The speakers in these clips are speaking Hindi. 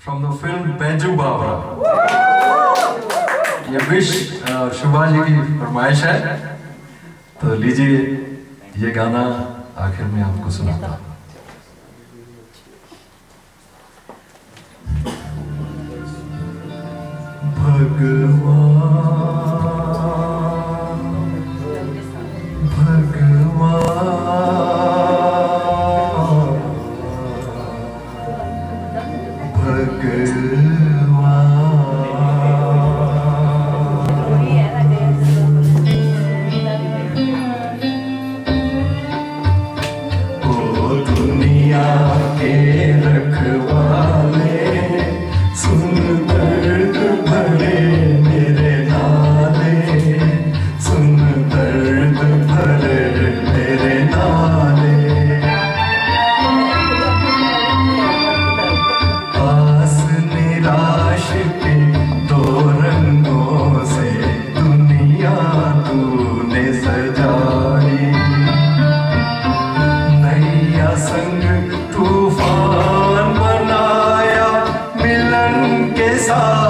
from the film Benju Babra ये विश शुभा जी की फरमाइश है। तो लीजिए, ये गाना आखिर में आपको सुनाता हूँ। भगवान 위해서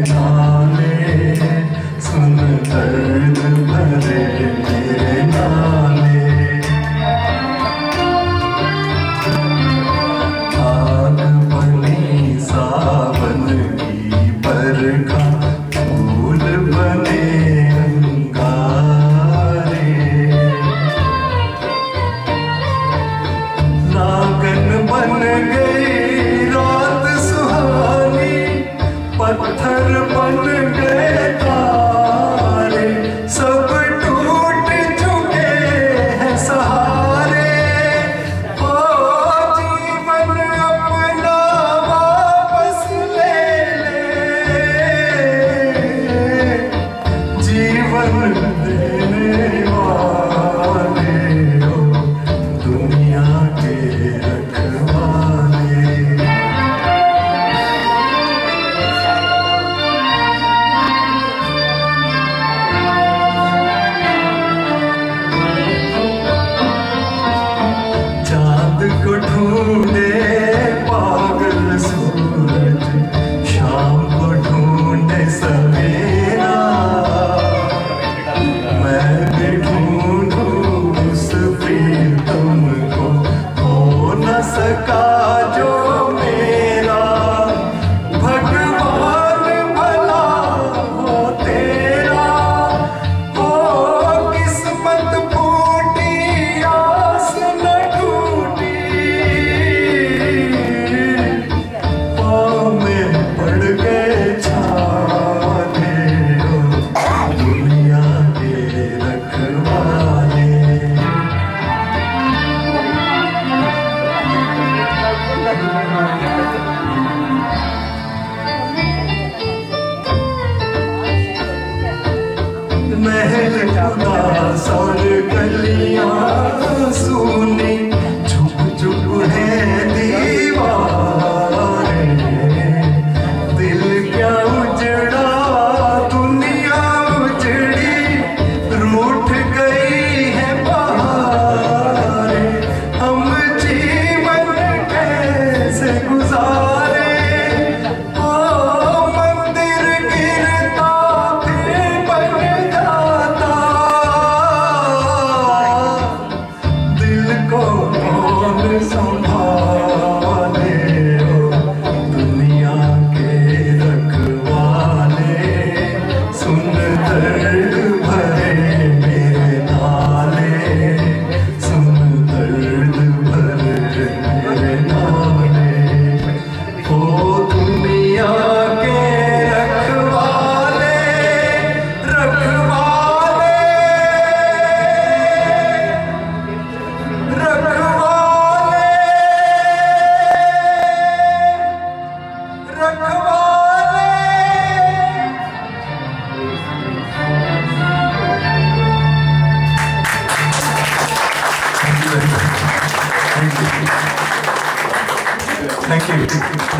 दर्द भरे तेरे नाले आग बनी महल का सार गलियाँ सुनी। 違う。